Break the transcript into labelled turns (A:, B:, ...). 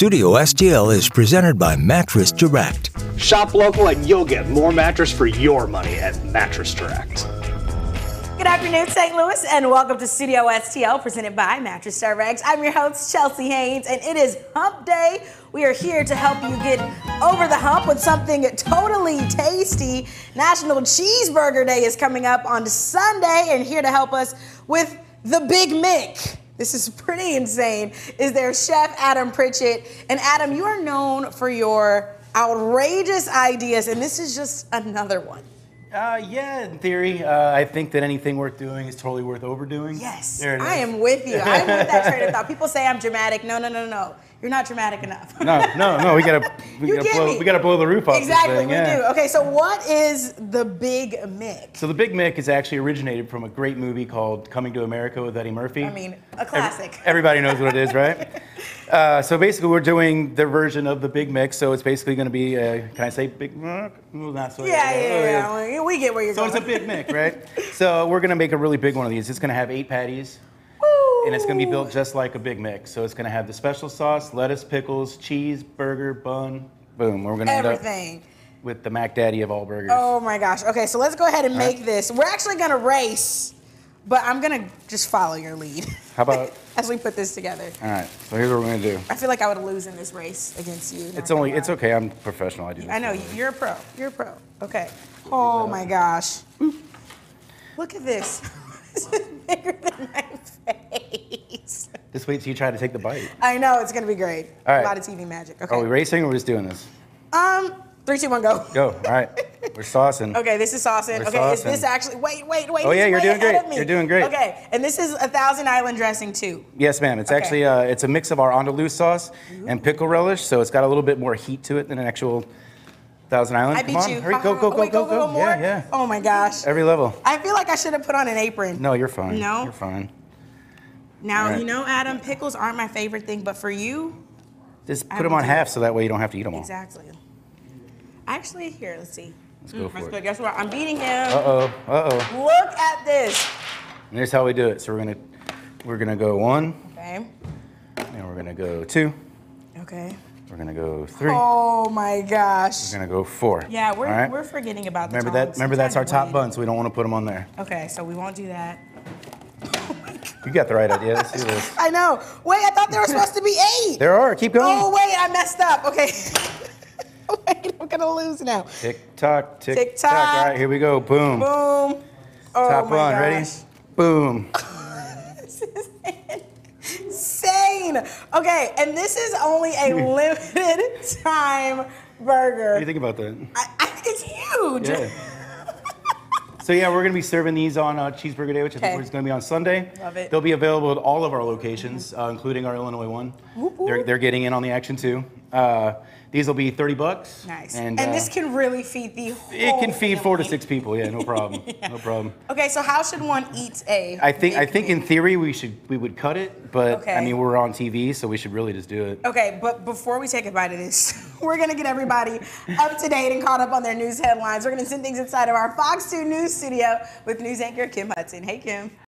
A: Studio STL is presented by Mattress Direct.
B: Shop local and you'll get more mattress for your money at Mattress Direct.
C: Good afternoon, St. Louis, and welcome to Studio STL presented by Mattress Direct. I'm your host, Chelsea Haynes, and it is Hump Day. We are here to help you get over the hump with something totally tasty. National Cheeseburger Day is coming up on Sunday, and here to help us with the Big Mick. This is pretty insane. Is there Chef Adam Pritchett? And Adam, you are known for your outrageous ideas, and this is just another one.
D: Uh, yeah, in theory, uh, I think that anything worth doing is totally worth overdoing.
C: Yes, I am with you. I'm with that train of thought. People say I'm dramatic. No, no, no, no. You're not dramatic enough.
D: No, no, no. We gotta, we gotta blow,
C: me.
D: we gotta blow the roof off
C: Exactly,
D: this thing.
C: we
D: yeah.
C: do. Okay, so what is the Big Mick?
D: So the Big Mick is actually originated from a great movie called Coming to America with Eddie Murphy.
C: I mean, a classic.
D: Everybody knows what it is, right? uh, so basically, we're doing their version of the Big Mick. So it's basically going to be, uh, can I say Big Mick? Well, not so.
C: yeah, yeah,
D: oh,
C: yeah, yeah. We get where you're
D: So
C: going.
D: So it's a Big Mick, right? so we're going to make a really big one of these. It's going to have eight patties.
C: Woo!
D: and it's going to be built just like a Big Mac. So it's going to have the special sauce, lettuce, pickles, cheese, burger, bun. Boom. We're going to end up
C: Everything.
D: with the Mac Daddy of all burgers.
C: Oh my gosh. Okay, so let's go ahead and
D: right.
C: make this. We're actually gonna race, but I'm gonna just follow your lead
D: How about?
C: as we put this together.
D: All right. So here's what we're to do.
C: I feel like I would lose in this race against you.
D: It's only. It's okay. I'm professional. I do. This
C: I know you're a pro. You're a pro. Okay. Oh my gosh. Look at this. this is bigger than my face.
D: Just wait till you try to take the bite.
C: I know it's gonna be great.
D: All right.
C: A lot of TV magic. Okay.
D: Are we racing or we're just doing this?
C: um, three, two, one, go.
D: Go. All right. We're saucing.
C: Okay, this is saucing.
D: We're
C: okay, is this actually? Wait, wait, wait.
D: Oh, yeah, you're doing great. You're doing great.
C: Okay, and this is a Thousand Island dressing too.
D: Yes, ma'am. It's
C: Okay.
D: actually uh, it's a mix of our andalouse sauce and pickle relish, so it's got a little bit more heat to it than an actual Thousand Island.
C: I
D: Come
C: beat
D: on,
C: you.
D: hurry, go, go,
C: Oh,
D: go,
C: wait,
D: go, go.
C: more?
D: Yeah, yeah.
C: Oh my gosh.
D: Every level.
C: I feel like I should have put on an apron.
D: No, you're fine.
C: No?
D: You're fine.
C: Now
D: right.
C: you know, Adam, pickles aren't my favorite thing, but for you,
D: Just
C: I
D: put them on half so that way you don't have to eat them all.
C: exactly. Actually, here, let's see.
D: Let's go
C: Mm,
D: for it.
C: good. Guess what? I'm beating him.
D: Uh oh. Uh oh.
C: Look at this.
D: And here's how we do it. So we're gonna we're gonna go one,
C: Okay.
D: and we're gonna go two,
C: Okay.
D: we're gonna go three,
C: Oh my gosh.
D: we're gonna go four.
C: Yeah, we're,
D: right?
C: we're forgetting about the
D: Remember that? Remember that's our top bun, so we don't want to put them on there.
C: Okay, so we won't do that. Oh my god.
D: You got the right idea. Let's do this.
C: I know. Wait, I thought there were supposed to be eight.
D: There are. Keep going.
C: Oh wait, I messed up. Okay. wait, I'm gonna lose now.
D: Tick tock, tick,
C: Tick
D: tock.
C: tock.
D: All right, here we go. Boom.
C: Boom. Oh
D: Top
C: my gosh.
D: Ready? Boom.
C: This is insane. Okay, and this is only a limited time burger.
D: What do you think about that?
C: I, I think it's huge.
D: Yeah. So yeah, we're gonna be serving these on uh, Cheeseburger Day, which I think is gonna be on Sunday.
C: Love it.
D: They'll be available at all of our locations, uh, including our Illinois one.
C: Whoop,
D: They're, they're getting in on the action too. Uh, these will be 30 bucks.
C: Nice.
D: And,
C: And,
D: uh,
C: this can really feed the whole
D: it can feed four to six people. Yeah, no problem. No problem.
C: Okay, so how should one eat a?
D: I think I think in theory we should we would cut it, but I mean we're on TV, so we should really just do it.
C: Okay, but before we take a bite of this, we're gonna get everybody up to date and caught up on their news headlines. We're gonna send things inside of our Fox 2 News studio with news anchor Kim Hudson. Hey, Kim.